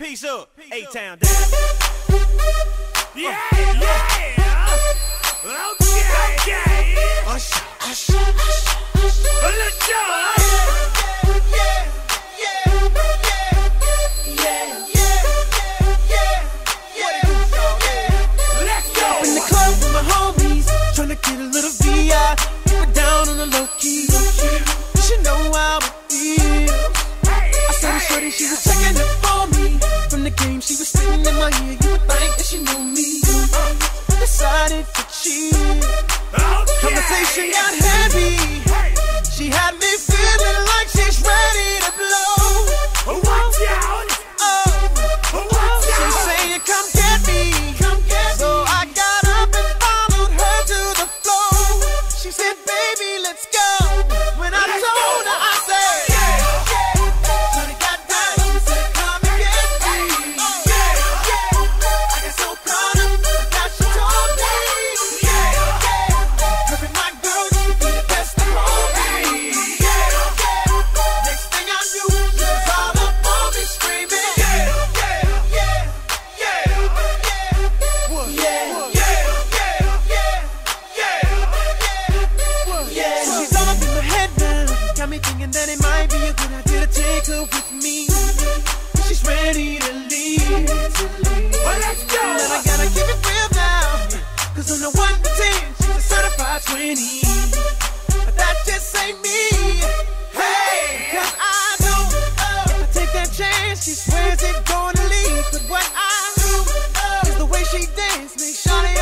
Peace up, A-Town down. Yeah, yeah. Okay, okay. Usher, usher, usher. Let's go. Let's go. In the club with my homies, tryna get a little VIP. Keep it down on the low key. You should know how it feels. I the shorty, she was checking Cheat. Okay. Oh, Conversation got heavy. She had me feeling like she's ready to blow. Watch out. Oh, Watch she's out. saying, "Come get me." Come get so I got up and followed her to the floor. She said, "Baby, thinking that it might be a good idea to take her with me. She's ready to leave. Well, let's go. And I gotta keep it real now. Cause on the 1 to 10, she's a certified 20. But that just ain't me. Hey! Cause I know if I take that chance, she swears it's gonna leave. But what I know is the way she dance makes sure